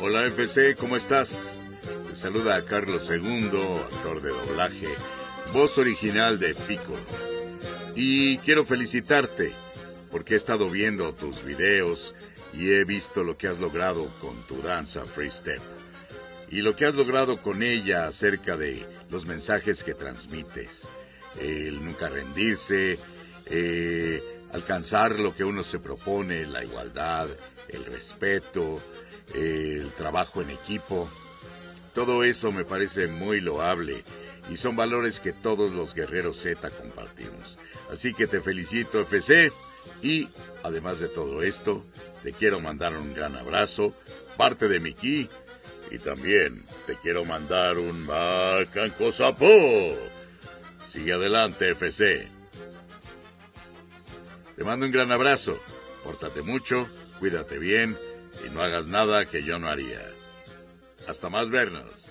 Hola FC, ¿cómo estás? Te saluda a Carlos II, actor de doblaje, voz original de Pico. Y quiero felicitarte porque he estado viendo tus videos y he visto lo que has logrado con tu danza Free Step y lo que has logrado con ella acerca de los mensajes que transmites. El nunca rendirse, eh, alcanzar lo que uno se propone, la igualdad, el respeto, el trabajo en equipo. Todo eso me parece muy loable y son valores que todos los guerreros Z compartimos. Así que te felicito FC y además de todo esto, te quiero mandar un gran abrazo, parte de Miki y también te quiero mandar un Macanco Sapo. Sigue adelante, FC. Te mando un gran abrazo. Pórtate mucho, cuídate bien y no hagas nada que yo no haría. Hasta más vernos.